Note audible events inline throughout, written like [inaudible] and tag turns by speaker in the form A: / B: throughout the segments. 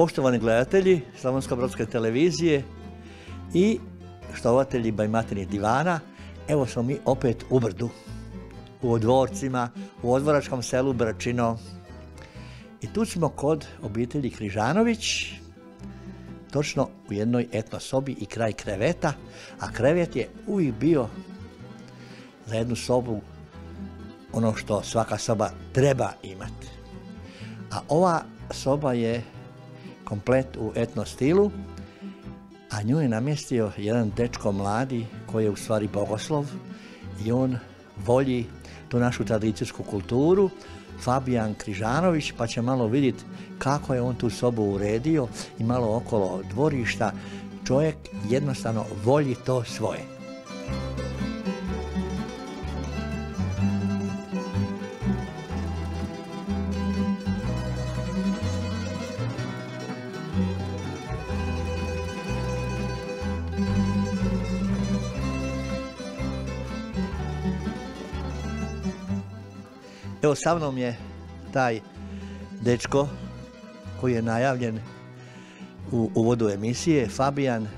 A: Poštovani gledatelji Slavonsko-Brodske televizije i štovatelji Bajmatinih divana, evo smo mi opet u Brdu, u odvorcima, u odvoračkom selu Brčino. I tu smo kod obitelji Križanović, točno u jednoj etno sobi i kraj kreveta, a krevet je uvijek bio za jednu sobu ono što svaka soba treba imati. A ova soba je komplet u etno stilu, a nju je namjestio jedan dečko mladi koji je u stvari bogoslov i on volji tu našu tradicijsku kulturu, Fabijan Križanović, pa će malo vidjeti kako je on tu sobu uredio i malo okolo dvorišta. Čovjek jednostavno volji to svoje. Evo sa mnom je taj dečko koji je najavljen u uvodu emisije, Fabijan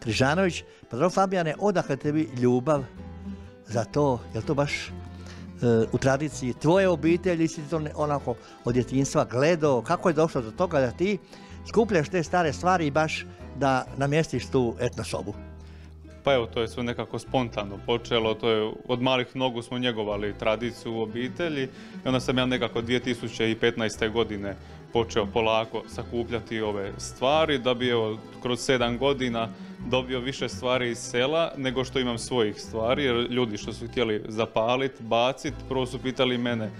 A: Križanović. Pa dobro Fabijane, odakle tebi ljubav za to, je to baš e, u tradiciji tvoje obitelji, si to onako od djetinstva gledao, kako je došlo do toga da ti skupljaš te stare stvari baš da namjestiš tu etnosobu?
B: Pa evo, to je sve nekako spontano počelo, to je od malih nogu smo njegovali tradiciju u obitelji i onda sam ja nekako 2015. godine počeo polako sakupljati ove stvari da bi evo kroz sedam godina dobio više stvari iz sela nego što imam svojih stvari jer ljudi što su htjeli zapaliti, baciti, prvo su pitali mene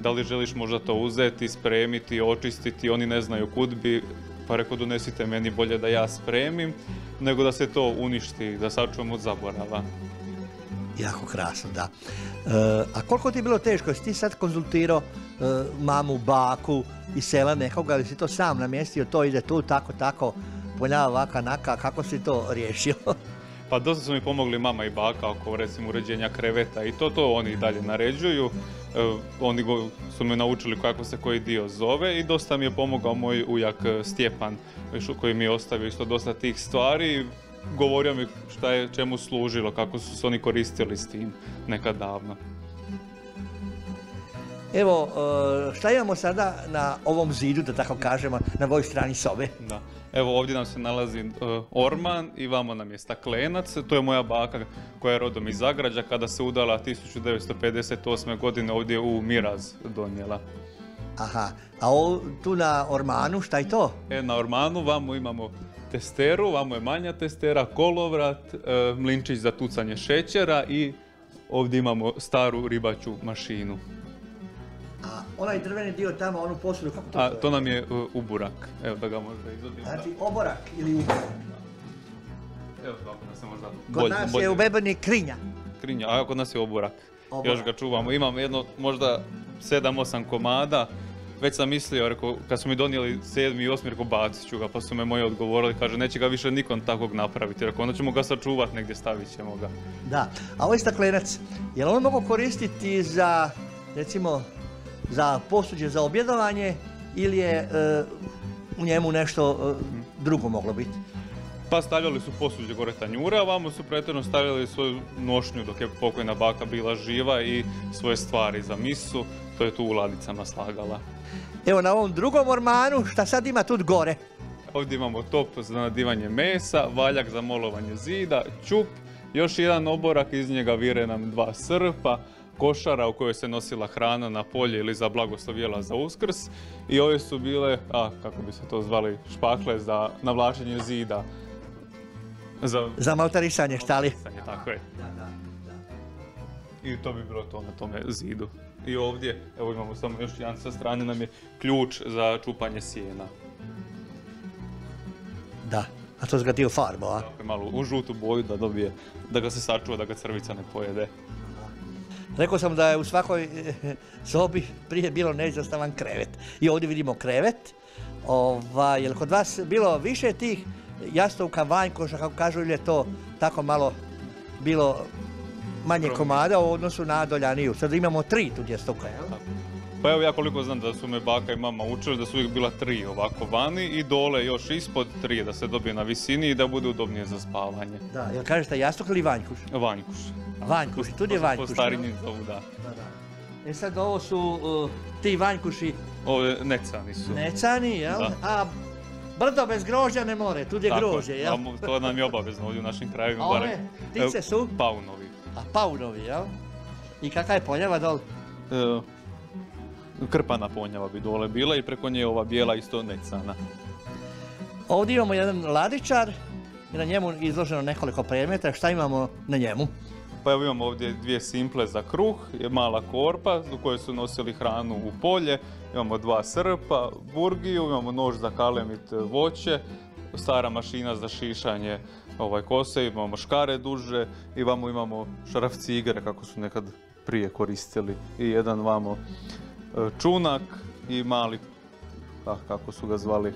B: da li želiš možda to uzeti, spremiti, očistiti, oni ne znaju kud bi, pa rekao donesite meni bolje da ja spremim, nego da se to uništi, da sačuvam od zaborava.
A: Jako krasno, da. E, a koliko ti je bilo teško? Jesi ti sad konzultirao e, mamu, baku i sela nekoga ili si to sam namjestio, to ide tu, tako, tako, poljava, vaka, naka, kako si to riješio? [laughs]
B: Pa dosta su mi pomogli mama i baka oko recimo uređenja kreveta i to, to oni dalje naređuju. E, oni su me naučili kako se koji dio zove i dosta mi je pomogao moj ujak e, Stjepan koji mi je ostavio isto dosta tih stvari. Govorio mi šta je čemu služilo, kako su se oni koristili s tim nekad davno.
A: Evo, e, šta imamo sada na ovom zidu, da tako kažemo, na ovoj strani sobe?
B: Da. Evo ovdje nam se nalazi e, orman i vamo nam je staklenac. To je moja baka koja je rodom iz Zagrađa kada se udala 1958. godine ovdje u Miraz donijela.
A: Aha, a tu na ormanu šta je to?
B: E, na ormanu vamo imamo testeru, vamo je manja testera, kolovrat, e, mlinčić za tucanje šećera i ovdje imamo staru ribaču mašinu.
A: Onaj drveni dio tamo, onu posudu, kako to
B: A, to nam je uh, uburak. Evo da ga možda izvodim.
A: Znači oborak ili uburak?
B: Evo ovako da se možda
A: Kod nas je u Bebeni krinja.
B: Krinja, a kod nas je oborak. Još ga čuvamo. Imam jedno možda 7-8 komada. Već sam mislio, rekao, kad su mi donijeli sedmi i osmi, rekao, bacit ću ga, pa su me moji odgovorili, kaže, neće ga više nikom takvog napraviti, rekao, onda ćemo ga sačuvati negdje, stavit ćemo ga.
A: Da, a ovaj staklenac, je li on mogu koristiti za, recimo, za posuđe za objedovanje ili je e, u njemu nešto e, drugo moglo biti?
B: Pa stavljali su posuđe gore tanjura, a vamo su pretjerno stavljali svoju nošnju dok je pokojna baka bila živa i svoje stvari za misu, to je tu u ladicama slagala.
A: Evo na ovom drugom ormanu, šta sad ima tu gore?
B: Ovdje imamo top za nadivanje mesa, valjak za molovanje zida, čup, još jedan oborak, iz njega vire nam dva srpa, košara u kojoj se nosila hrana na polje ili za blagoslov jela za uskrs i ove su bile, a kako bi se to zvali, špakle za navlačenje zida.
A: Za, za maltarisanje štali.
B: Tako je. I to bi bilo to na tome zidu. I ovdje, evo imamo samo još jedan sa strane, nam je ključ za čupanje sjena.
A: Da, a to je dio farbo, a?
B: Tako je, malo u žutu boju da dobije, da ga se sačuva, da ga crvica ne pojede.
A: Rekao sam da je u svakoj [laughs] sobi prije bilo neizostavan krevet. I ovdje vidimo krevet. Ovaj, je li kod vas bilo više tih jastovka, vanjkoša, kako kažu, ili je to tako malo bilo manje komada u odnosu na Doljaniju? Sad imamo tri tu jastovka, jel?
B: Pa evo ja koliko znam da su me baka i mama učili da su uvijek bila tri ovako vani i dole još ispod tri da se dobije na visini i da bude udobnije za spavanje.
A: Da, jel kažete jastuk ili vanjkuš?
B: Vanjkuš.
A: Vanjkuš, tu je vanjkuš.
B: Po starinji zovu, da.
A: Da, da. E sad ovo su uh, ti vanjkuši
B: Ove necani su.
A: necani, jel?
B: Da.
A: A brdo bez grožđa ne more, tu je
B: Tako,
A: grožđe, jel?
B: mu- To nam je obavezno ovdje u našim krajevima.
A: A ove ptice su?
B: Paunovi.
A: A paunovi, jel? I kakva je poljava dol?
B: E, krpana ponjava bi dole bila i preko nje je ova bijela isto necana.
A: Ovdje imamo jedan ladičar i na njemu izloženo nekoliko predmeta. Šta imamo na njemu?
B: Pa evo imamo ovdje dvije simple za kruh, je mala korpa u kojoj su nosili hranu u polje, imamo dva srpa, burgiju, imamo nož za kalemit voće, stara mašina za šišanje ovaj kose, imamo škare duže i vamo imamo šaraf cigare kako su nekad prije koristili i jedan vamo čunak i mali, ah, kako su ga zvali,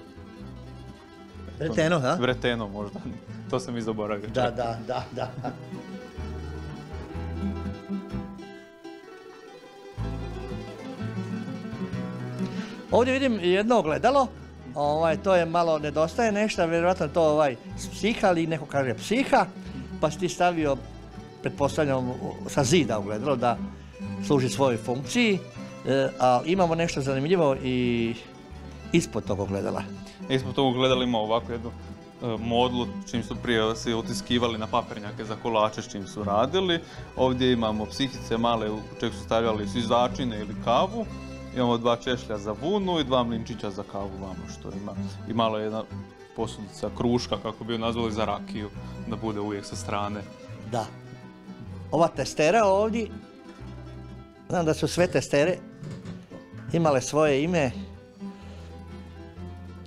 A: Reteno, ha?
B: vreteno možda, to sam i zaboravio.
A: Da, da, da, da. Ovdje vidim jedno ogledalo, ovaj, to je malo nedostaje nešto, vjerojatno je to ovaj psiha ali neko kaže psiha, pa si ti stavio, pretpostavljam, sa zida ogledalo da služi svojoj funkciji, e, a imamo nešto zanimljivo i ispod tog ogledala.
B: Ispod tog gledali imamo ovako jednu e, modlu, čim su prije se utiskivali na papirnjake za kolače, s čim su radili. Ovdje imamo psihice male u čeg su stavljali svizačine ili kavu. Imamo dva češlja za vunu i dva mlinčića za kavu vamo što ima. I malo jedna posudica kruška, kako bi ju nazvali za rakiju, da bude uvijek sa strane.
A: Da. Ova testera ovdje, znam da su sve testere imale svoje ime.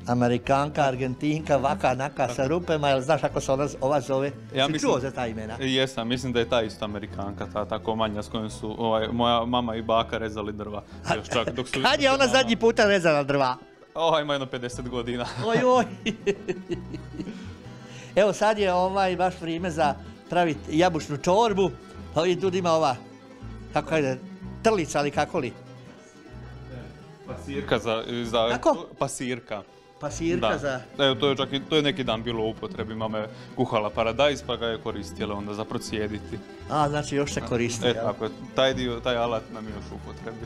A: Amerikanka, Argentinka, vaka, naka sa rupema, jel znaš kako se ona, ova zove?
B: Ja
A: Si
B: mislim-
A: čuo za ta imena?
B: Jesam, mislim da je ta isto Amerikanka, ta tako manja s kojom su ovaj, moja mama i baka rezali drva. Još čak dok su [laughs]
A: Kad je ona zadnji puta rezala drva?
B: Ova ima jedno 50 godina. [laughs]
A: Oj, oj. [laughs] Evo sad je ovaj baš vrijeme za praviti jabučnu čorbu. Ovdje tu ima ova, kako kaže, trlica ali kako li?
B: Pasirka za... za
A: Kako?
B: Pasirka.
A: Pasirka
B: Da.
A: za...
B: Evo, to je čak i, to je neki dan bilo u upotrebi, mama je kuhala paradajz pa ga je koristila onda za procijediti.
A: A, znači još se koristi.
B: E, tako je, taj dio, taj alat nam je još u upotrebi.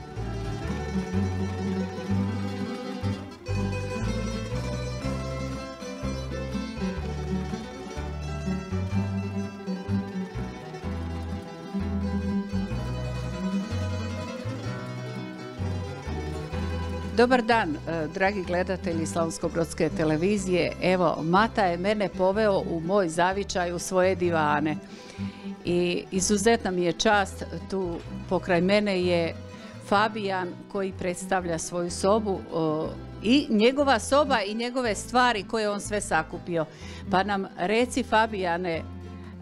C: Dobar dan, e, dragi gledatelji Slavonsko-Brodske televizije. Evo, Mata je mene poveo u moj zavičaj u svoje divane. I izuzetna mi je čast, tu pokraj mene je Fabijan koji predstavlja svoju sobu i njegova soba i njegove stvari koje je on sve sakupio. Pa nam reci Fabijane,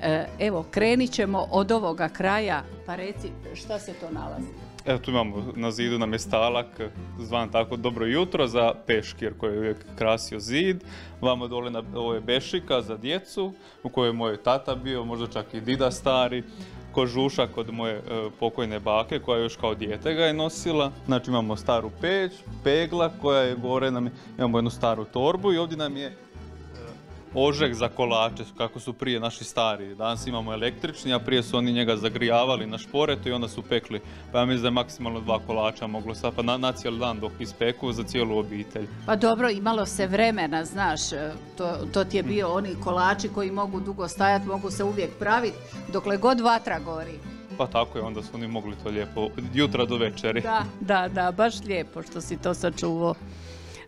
C: e, evo krenit ćemo od ovoga kraja, pa reci šta se to nalazi?
B: Evo tu imamo na zidu nam je stalak, zvan tako dobro jutro za peškir koji je uvijek krasio zid. Vamo dole na, ovo je bešika za djecu u kojoj je moj tata bio, možda čak i dida stari. Kožušak od moje e, pokojne bake koja još kao dijete ga je nosila. Znači imamo staru peć, pegla koja je gore, nam je- imamo jednu staru torbu i ovdje nam je ožeg za kolače, kako su prije naši stari. Danas imamo električni, a prije su oni njega zagrijavali na šporetu i onda su pekli. Pa ja mislim da je maksimalno dva kolača moglo sad, pa na, na cijeli dan dok ispeku za cijelu obitelj.
C: Pa dobro, imalo se vremena, znaš, e, to, to ti je bio oni kolači koji mogu dugo stajati, mogu se uvijek praviti, dokle god vatra gori.
B: Pa tako je, onda su oni mogli to lijepo od jutra do večeri.
C: Da, da, da, baš lijepo što si to sačuvao.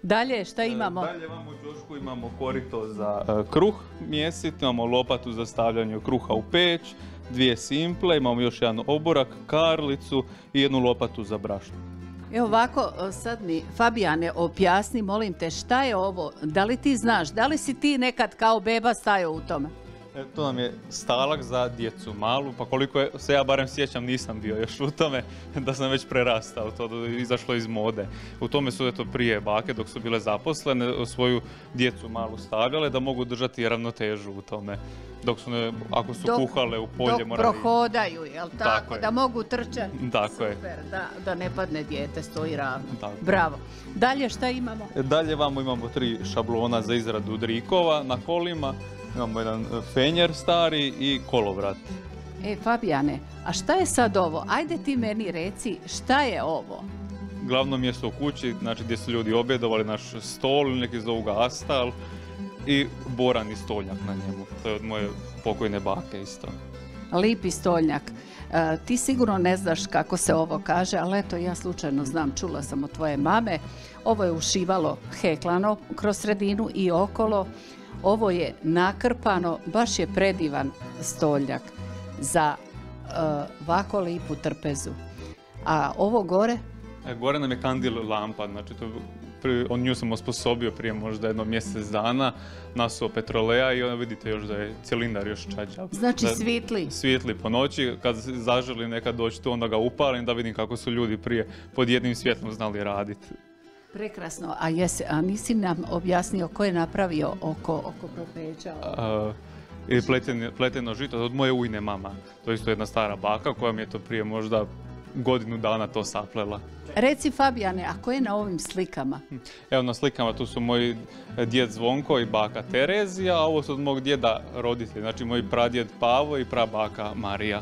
C: Dalje, šta imamo?
B: Dalje imamo u ćošku, imamo korito za e, kruh mjesit, imamo lopatu za stavljanje kruha u peć, dvije simple, imamo još jedan oborak, karlicu i jednu lopatu za brašno.
C: Evo ovako, e, sad mi, Fabijane, objasni, molim te, šta je ovo? Da li ti znaš, da li si ti nekad kao beba stajao u tome?
B: E, to nam je stalak za djecu malu, pa koliko je, se ja barem sjećam nisam bio još u tome, [laughs] da sam već prerastao, to je izašlo iz mode. U tome su eto prije bake dok su bile zaposlene svoju djecu malu stavljale da mogu držati ravnotežu u tome. Dok su ne, ako su
C: Dok-
B: kuhale u polje
C: Dok prohodaju, jel tako?
B: Tako je.
C: Da mogu trčati.
B: Tako je.
C: Da, da ne padne dijete, stoji ravno.
B: Tako.
C: Bravo. Dalje šta imamo?
B: E, Dalje vamo imamo tri šablona za izradu drikova na kolima. Imamo jedan e, fenjer stari i kolovrat.
C: E, Fabijane, a šta je sad ovo? Ajde ti meni reci, šta je ovo?
B: Glavno mjesto u kući, znači gdje su ljudi objedovali naš stol, neki zovu ga astal i borani stoljak na njemu. To je od moje pokojne bake isto.
C: Lipi stoljnjak. E, ti sigurno ne znaš kako se ovo kaže, ali eto ja slučajno znam, čula sam od tvoje mame. Ovo je ušivalo heklano kroz sredinu i okolo. Ovo je nakrpano, baš je predivan stoljak za e, ovako lipu trpezu. A ovo gore,
B: E, gore nam je kandil lampa, znači to on nju sam osposobio prije možda jedno mjesec dana, nasuo petroleja i onda vidite još da je cilindar još čađav.
C: znači
B: Da-
C: svitli.
B: svijetli po noći, kad zaželi nekad doći tu, onda ga upalim da vidim kako su ljudi prije pod jednim svjetlom znali raditi.
C: Prekrasno. A, jesi, a nisi nam objasnio ko je napravio oko, oko propeća?
B: I pleteno, pleteno žito od moje ujne mama. To je isto jedna stara baka koja mi je to prije možda godinu dana to saplela.
C: Reci Fabijane, a ko je na ovim slikama?
B: Evo na slikama tu su moj djed Zvonko i baka Terezija, a ovo su od mog djeda roditelji, znači moj pradjed Pavo i prabaka Marija.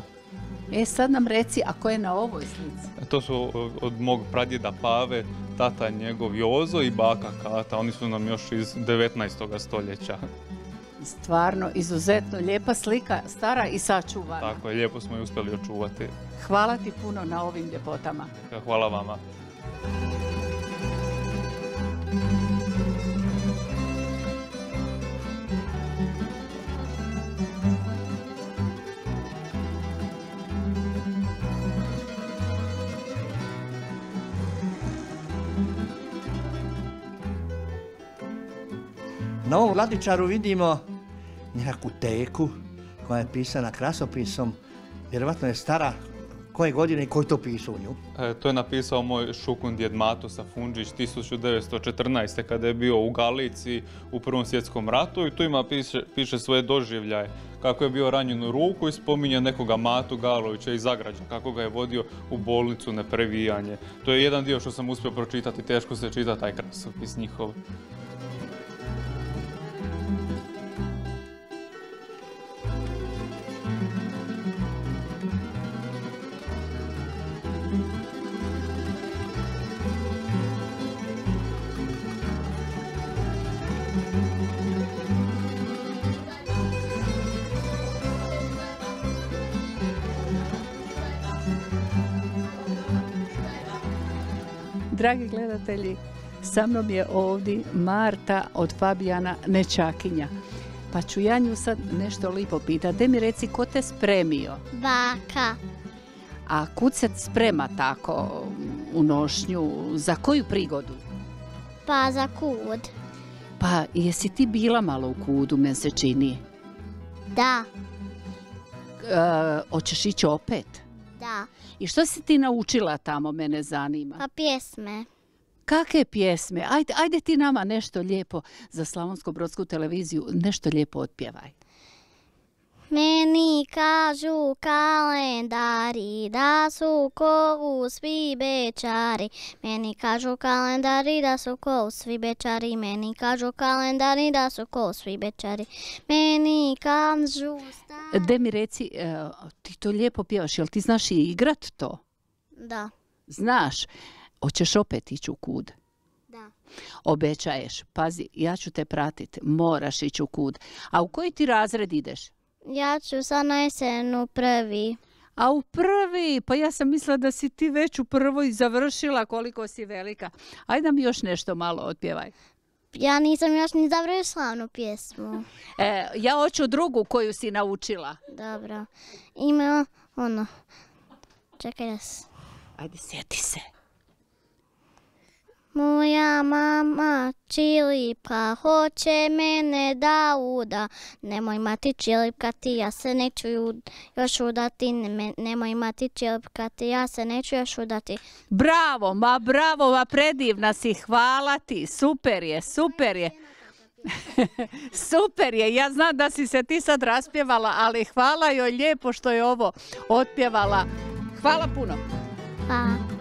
C: E sad nam reci, a ko je na ovoj slici?
B: To su od mog pradjeda Pave, tata njegov Jozo i baka Kata. Oni su nam još iz 19. stoljeća.
C: Stvarno, izuzetno lijepa slika, stara i sačuvana.
B: Tako je, lijepo smo je uspjeli očuvati.
C: Hvala ti puno na ovim ljepotama.
B: Hvala vama.
A: Na ovom ladičaru vidimo nekakvu teku koja je pisana krasopisom. Vjerovatno je stara koje godine i ko je to pisao u nju.
B: E, to je napisao moj šukun djed Mato Safunđić 1914. kada je bio u Galiciji u Prvom svjetskom ratu i tu ima piše, piše svoje doživljaje. Kako je bio ranjen u ruku i spominje nekoga Matu Galovića iz Zagrađa, kako ga je vodio u bolnicu na previjanje. To je jedan dio što sam uspio pročitati, teško se čita taj krasopis njihov.
C: Dragi gledatelji, sa mnom je ovdje Marta od Fabijana Nečakinja. Pa ću ja nju sad nešto lipo pitati. De mi reci, ko te spremio?
D: Baka,
C: A kud se sprema tako u nošnju? Za koju prigodu?
D: pa za kud.
C: Pa jesi ti bila malo u kudu, men se čini.
D: Da,
C: E, hoćeš ići opet?
D: Da,
C: I što si ti naučila tamo, mene zanima?
D: pa pjesme.
C: Kakve pjesme? Ajde, ajde ti nama nešto lijepo za Slavonsko-Brodsku televiziju, nešto lijepo otpjevaj.
D: Meni kažu kalendari da su ko u svi bečari. Meni kažu kalendari da su ko u svi bečari. Meni kažu kalendari da su ko u svi bečari. Meni kažu sta-
C: De mi reci, e, ti to lijepo pjevaš, jel ti znaš i igrat to?
D: Da,
C: Znaš, hoćeš opet ići u kud?
D: da.
C: Obećaješ, pazi, ja ću te pratiti, moraš ići u kud. A u koji ti razred ideš?
D: Ja ću sad na jesenu prvi.
C: A u prvi, pa ja sam mislila da si ti već u prvoj završila koliko si velika. Ajde mi još nešto malo otpjevaj.
D: Ja nisam još ni završila onu pjesmu. [laughs]
C: E, ja hoću drugu koju si naučila.
D: Dobro. Ima ono... Čekaj da.
C: Ajde, sjeti se.
D: Moja mama čilipka hoće mene da uda. Nemoj mati čilipkati, ja se neću još udati. Ne- Nemoj mati čilipkati, ja se neću još udati.
C: Bravo, ma bravo, ma predivna si, hvala ti, super je, super je. super je, ja znam da si se ti sad raspjevala, ali hvala joj lijepo što je ovo otpjevala. Hvala puno.
D: Hvala.